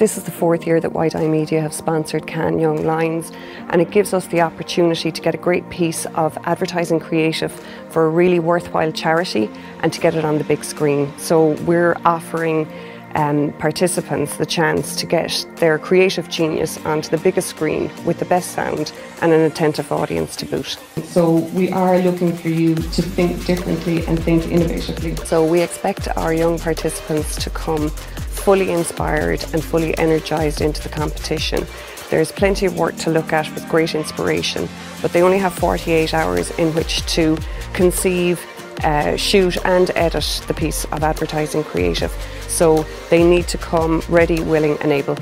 This is the fourth year that Wide Eye Media have sponsored Cannes Young Lions, and it gives us the opportunity to get a great piece of advertising creative for a really worthwhile charity and to get it on the big screen. So we're offering um, participants the chance to get their creative genius onto the biggest screen with the best sound and an attentive audience to boot. So we are looking for you to think differently and think innovatively. So we expect our young participants to come fully inspired and fully energised into the competition. There's plenty of work to look at with great inspiration, but they only have 48 hours in which to conceive, uh, shoot and edit the piece of advertising creative. So they need to come ready, willing and able.